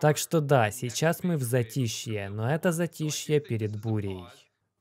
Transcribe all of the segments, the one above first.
Так что да, сейчас мы в затишье, но это затишье перед бурей.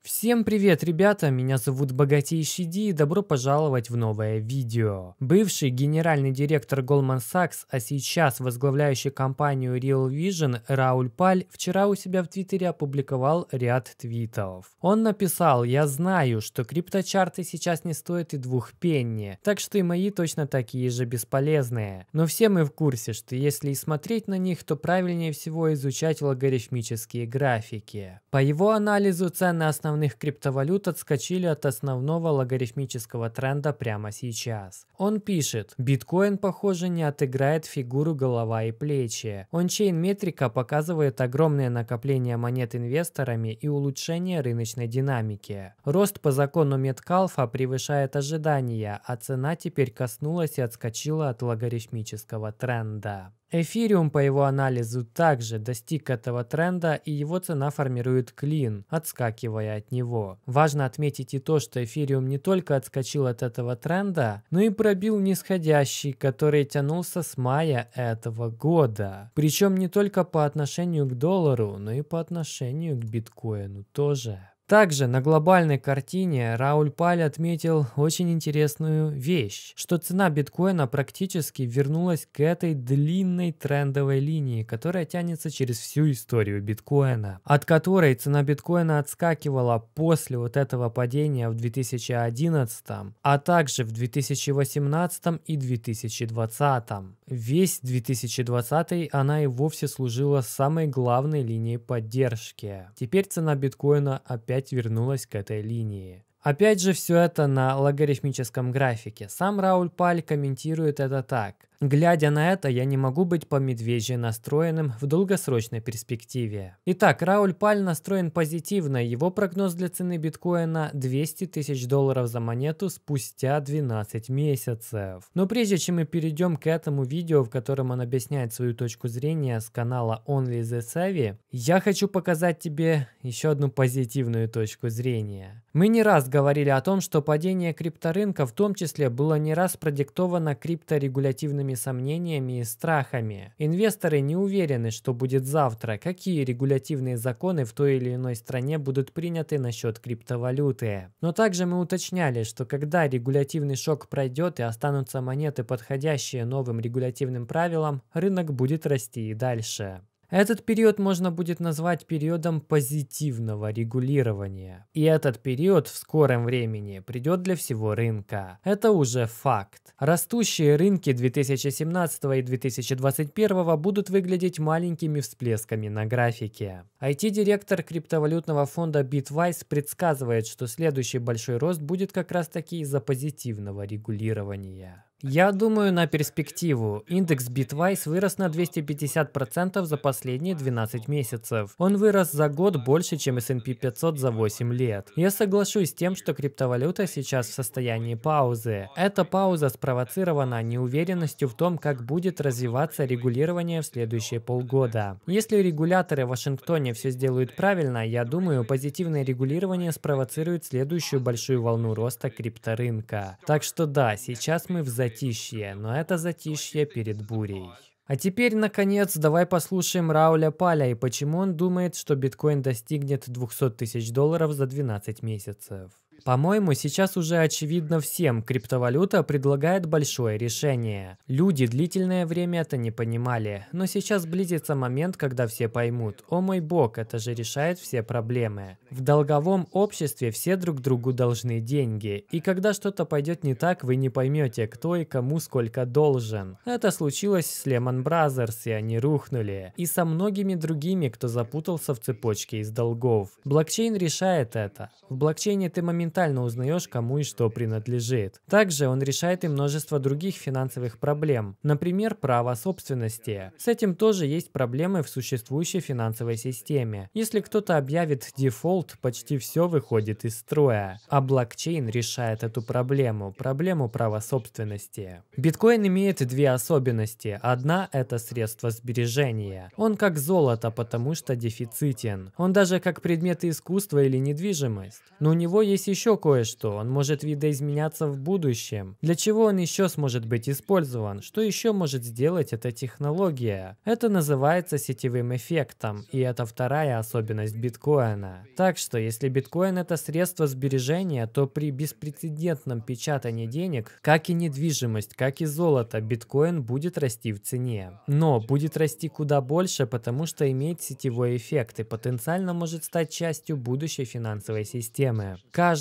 Всем привет, ребята! Меня зовут Богатейший Ди и добро пожаловать в новое видео. Бывший генеральный директор Goldman Sachs, а сейчас возглавляющий компанию Real Vision Рауль Паль вчера у себя в Твиттере опубликовал ряд твитов. Он написал, я знаю, что крипточарты сейчас не стоят и двух пенни, так что и мои точно такие же бесполезные. Но все мы в курсе, что если и смотреть на них, то правильнее всего изучать логарифмические графики. По его анализу цены основных основных криптовалют отскочили от основного логарифмического тренда прямо сейчас. Он пишет, биткоин, похоже, не отыграет фигуру голова и плечи. Ончейн метрика показывает огромное накопление монет инвесторами и улучшение рыночной динамики. Рост по закону Меткалфа превышает ожидания, а цена теперь коснулась и отскочила от логарифмического тренда. Эфириум по его анализу также достиг этого тренда и его цена формирует клин, отскакивая от него. Важно отметить и то, что эфириум не только отскочил от этого тренда, но и пробил нисходящий, который тянулся с мая этого года. Причем не только по отношению к доллару, но и по отношению к биткоину тоже. Также на глобальной картине Рауль Паль отметил очень интересную вещь, что цена биткоина практически вернулась к этой длинной трендовой линии, которая тянется через всю историю биткоина, от которой цена биткоина отскакивала после вот этого падения в 2011, а также в 2018 и 2020. Весь 2020 она и вовсе служила самой главной линией поддержки. Теперь цена биткоина опять опять вернулась к этой линии. Опять же все это на логарифмическом графике. Сам Рауль Паль комментирует это так. Глядя на это, я не могу быть по медвежьи настроенным в долгосрочной перспективе. Итак, Рауль Паль настроен позитивно. Его прогноз для цены биткоина 200 тысяч долларов за монету спустя 12 месяцев. Но прежде чем мы перейдем к этому видео, в котором он объясняет свою точку зрения с канала Only the Savvy, я хочу показать тебе еще одну позитивную точку зрения. Мы не раз говорили о том, что падение крипторынка в том числе было не раз продиктовано крипторегулятивными разными сомнениями и страхами. Инвесторы не уверены, что будет завтра, какие регулятивные законы в той или иной стране будут приняты насчет криптовалюты. Но также мы уточняли, что когда регулятивный шок пройдет и останутся монеты, подходящие новым регулятивным правилам, рынок будет расти и дальше. Этот период можно будет назвать периодом позитивного регулирования. И этот период в скором времени придет для всего рынка. Это уже факт. Растущие рынки 2017 и 2021 будут выглядеть маленькими всплесками на графике. IT-директор криптовалютного фонда Bitwise предсказывает, что следующий большой рост будет как раз таки из-за позитивного регулирования. Я думаю на перспективу. Индекс Bitwise вырос на 250% за последние 12 месяцев. Он вырос за год больше, чем S&P 500 за 8 лет. Я соглашусь с тем, что криптовалюта сейчас в состоянии паузы. Эта пауза спровоцирована неуверенностью в том, как будет развиваться регулирование в следующие полгода. Если регуляторы в Вашингтоне все сделают правильно, я думаю, позитивное регулирование спровоцирует следующую большую волну роста крипторынка. Так что да, сейчас мы в затишье, но это затишье перед бурей. А теперь, наконец, давай послушаем Рауля Паля и почему он думает, что биткоин достигнет 200 тысяч долларов за 12 месяцев. По-моему, сейчас уже очевидно всем, криптовалюта предлагает большое решение. Люди длительное время это не понимали, но сейчас близится момент, когда все поймут, о мой бог, это же решает все проблемы. В долговом обществе все друг другу должны деньги, и когда что-то пойдет не так, вы не поймете, кто и кому сколько должен. Это случилось с Lehman Brothers, и они рухнули, и со многими другими, кто запутался в цепочке из долгов. Блокчейн решает это. В блокчейне ты моментально моментально узнаешь, кому и что принадлежит. Также он решает и множество других финансовых проблем, например, право собственности. С этим тоже есть проблемы в существующей финансовой системе. Если кто-то объявит дефолт, почти все выходит из строя. А блокчейн решает эту проблему, проблему права собственности. Биткоин имеет две особенности. Одна – это средство сбережения. Он как золото, потому что дефицитен. Он даже как предмет искусства или недвижимость. Но у него есть еще еще кое-что. Он может видоизменяться в будущем. Для чего он еще сможет быть использован? Что еще может сделать эта технология? Это называется сетевым эффектом, и это вторая особенность биткоина. Так что, если биткоин это средство сбережения, то при беспрецедентном печатании денег, как и недвижимость, как и золото, биткоин будет расти в цене. Но будет расти куда больше, потому что имеет сетевой эффект и потенциально может стать частью будущей финансовой системы.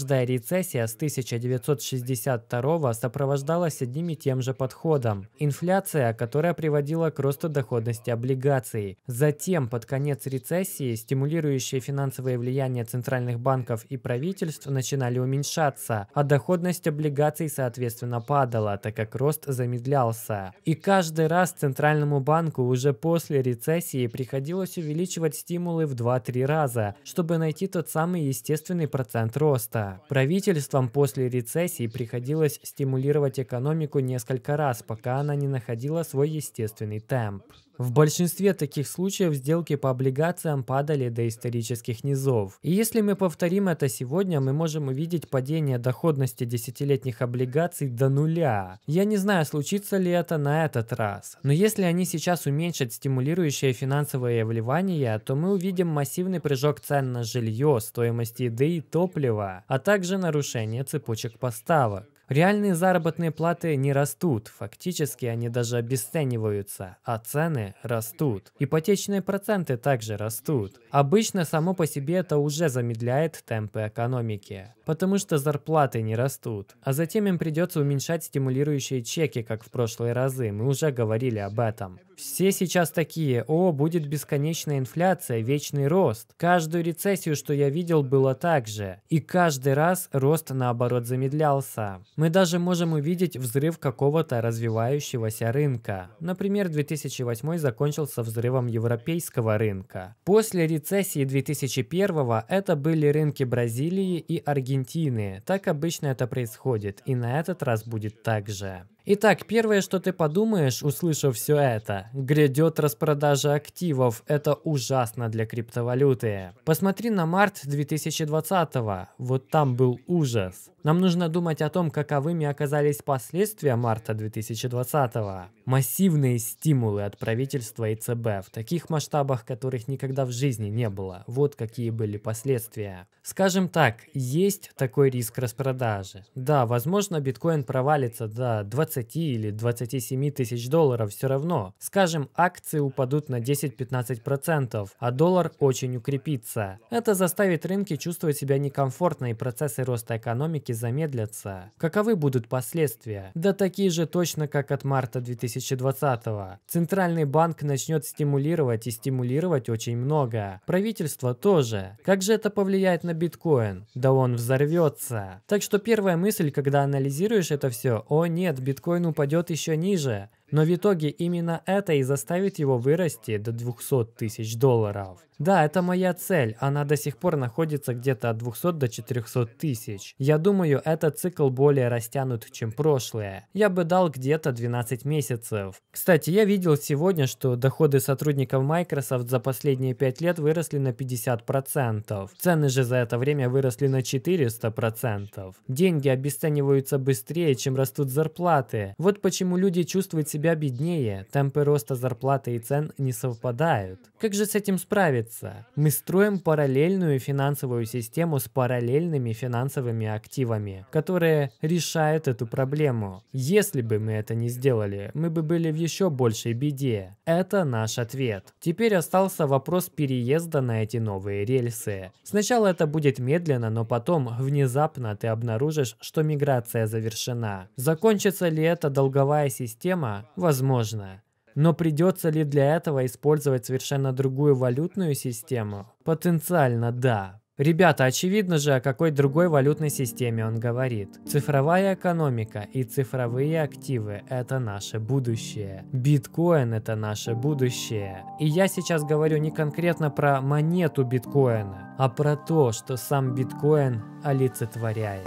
Каждая рецессия с 1962 сопровождалась одним и тем же подходом. Инфляция, которая приводила к росту доходности облигаций. Затем, под конец рецессии, стимулирующие финансовое влияние центральных банков и правительств начинали уменьшаться, а доходность облигаций, соответственно, падала, так как рост замедлялся. И каждый раз Центральному банку уже после рецессии приходилось увеличивать стимулы в 2-3 раза, чтобы найти тот самый естественный процент роста. Правительствам после рецессии приходилось стимулировать экономику несколько раз, пока она не находила свой естественный темп. В большинстве таких случаев сделки по облигациям падали до исторических низов. И если мы повторим это сегодня, мы можем увидеть падение доходности десятилетних облигаций до нуля. Я не знаю, случится ли это на этот раз. Но если они сейчас уменьшат стимулирующее финансовое вливание, то мы увидим массивный прыжок цен на жилье, стоимость еды и топлива, а также нарушение цепочек поставок. Реальные заработные платы не растут, фактически они даже обесцениваются, а цены растут. Ипотечные проценты также растут. Обычно само по себе это уже замедляет темпы экономики, потому что зарплаты не растут. А затем им придется уменьшать стимулирующие чеки, как в прошлые разы, мы уже говорили об этом. Все сейчас такие, о, будет бесконечная инфляция, вечный рост. Каждую рецессию, что я видел, было так же. И каждый раз рост наоборот замедлялся. Мы даже можем увидеть взрыв какого-то развивающегося рынка. Например, 2008 закончился взрывом европейского рынка. После рецессии 2001 это были рынки Бразилии и Аргентины. Так обычно это происходит, и на этот раз будет так же. Итак, первое, что ты подумаешь, услышав все это, грядет распродажа активов, это ужасно для криптовалюты. Посмотри на март 2020 -го. вот там был ужас. Нам нужно думать о том, каковыми оказались последствия марта 2020 -го. Массивные стимулы от правительства и ЦБ в таких масштабах, которых никогда в жизни не было. Вот какие были последствия. Скажем так, есть такой риск распродажи. Да, возможно, биткоин провалится до 20 20 или 27 тысяч долларов все равно. Скажем, акции упадут на 10-15%, а доллар очень укрепится. Это заставит рынки чувствовать себя некомфортно и процессы роста экономики замедлятся. Каковы будут последствия? Да такие же точно, как от марта 2020 -го. Центральный банк начнет стимулировать и стимулировать очень много. Правительство тоже. Как же это повлияет на биткоин? Да он взорвется. Так что первая мысль, когда анализируешь это все, о нет, биткоин биткоин упадет еще ниже, но в итоге именно это и заставит его вырасти до 200 тысяч долларов. Да, это моя цель, она до сих пор находится где-то от 200 до 400 тысяч. Я думаю, этот цикл более растянут, чем прошлое. Я бы дал где-то 12 месяцев. Кстати, я видел сегодня, что доходы сотрудников Microsoft за последние 5 лет выросли на 50%. Цены же за это время выросли на 400%. Деньги обесцениваются быстрее, чем растут зарплаты. Вот почему люди чувствуют себя беднее, темпы роста зарплаты и цен не совпадают. Как же с этим справиться? Мы строим параллельную финансовую систему с параллельными финансовыми активами, которые решают эту проблему. Если бы мы это не сделали, мы бы были в еще большей беде. Это наш ответ. Теперь остался вопрос переезда на эти новые рельсы. Сначала это будет медленно, но потом внезапно ты обнаружишь, что миграция завершена. Закончится ли эта долговая система? Возможно. Но придется ли для этого использовать совершенно другую валютную систему? Потенциально да. Ребята, очевидно же, о какой другой валютной системе он говорит. Цифровая экономика и цифровые активы – это наше будущее. Биткоин – это наше будущее. И я сейчас говорю не конкретно про монету биткоина, а про то, что сам биткоин олицетворяет.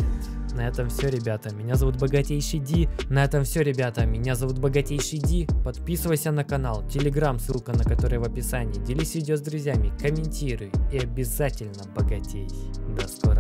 На этом все, ребята. Меня зовут Богатейший Ди. На этом все, ребята. Меня зовут Богатейший Ди. Подписывайся на канал, телеграм, ссылка на который в описании. Делись видео с друзьями, комментируй и обязательно богатей. До скорого.